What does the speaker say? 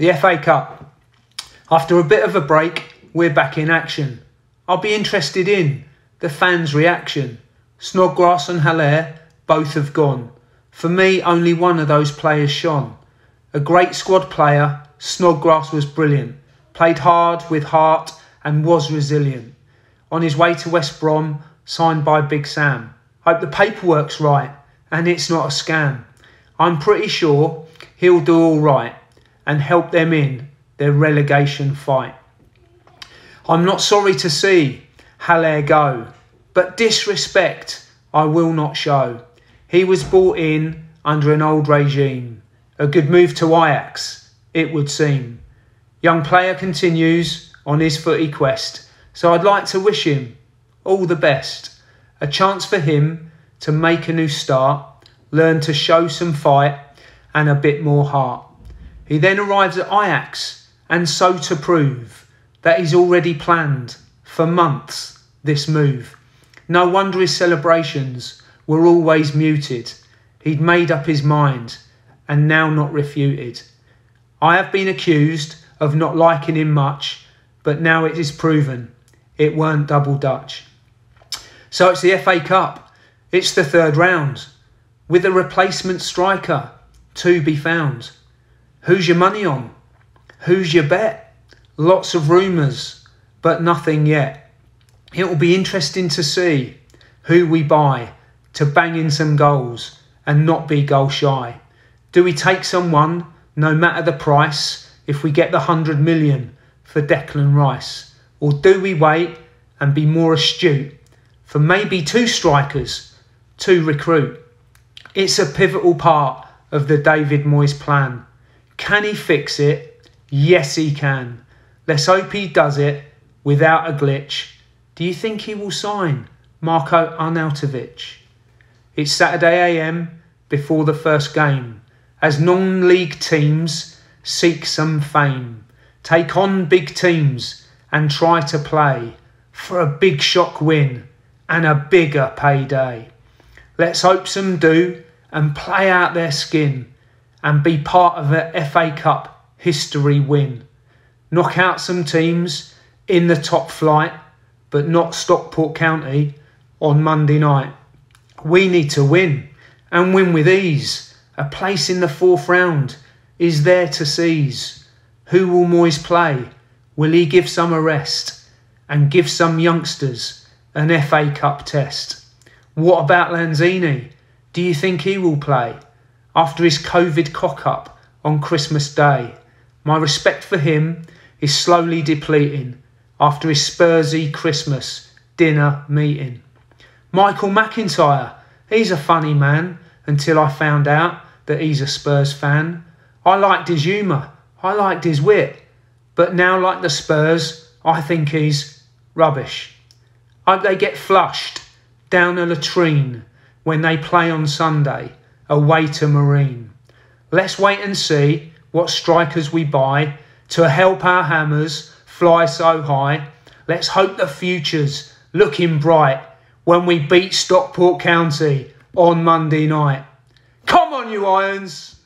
The FA Cup. After a bit of a break, we're back in action. I'll be interested in the fans' reaction. Snodgrass and Haller both have gone. For me, only one of those players shone. A great squad player, Snodgrass was brilliant. Played hard with heart and was resilient. On his way to West Brom, signed by Big Sam. Hope the paperwork's right and it's not a scam. I'm pretty sure he'll do all right and help them in their relegation fight. I'm not sorry to see Haller go, but disrespect I will not show. He was brought in under an old regime. A good move to Ajax, it would seem. Young player continues on his footy quest, so I'd like to wish him all the best. A chance for him to make a new start, learn to show some fight and a bit more heart. He then arrives at Ajax, and so to prove that he's already planned for months this move. No wonder his celebrations were always muted. He'd made up his mind and now not refuted. I have been accused of not liking him much, but now it is proven it weren't double Dutch. So it's the FA Cup. It's the third round with a replacement striker to be found. Who's your money on? Who's your bet? Lots of rumours, but nothing yet. It will be interesting to see who we buy to bang in some goals and not be goal shy. Do we take someone, no matter the price, if we get the 100 million for Declan Rice? Or do we wait and be more astute for maybe two strikers to recruit? It's a pivotal part of the David Moyes plan. Can he fix it? Yes, he can. Let's hope he does it without a glitch. Do you think he will sign Marko Arnautovic? It's Saturday AM before the first game as non league teams seek some fame, take on big teams and try to play for a big shock win and a bigger payday. Let's hope some do and play out their skin and be part of a FA Cup history win. Knock out some teams in the top flight, but not Stockport County on Monday night. We need to win and win with ease. A place in the fourth round is there to seize. Who will Moyes play? Will he give some a rest and give some youngsters an FA Cup test? What about Lanzini? Do you think he will play? After his Covid cock up on Christmas Day, my respect for him is slowly depleting after his Spursy Christmas dinner meeting. Michael McIntyre, he's a funny man until I found out that he's a Spurs fan. I liked his humour, I liked his wit, but now, like the Spurs, I think he's rubbish. Hope they get flushed down a latrine when they play on Sunday away to Marine. Let's wait and see what strikers we buy to help our hammers fly so high. Let's hope the future's looking bright when we beat Stockport County on Monday night. Come on, you Irons!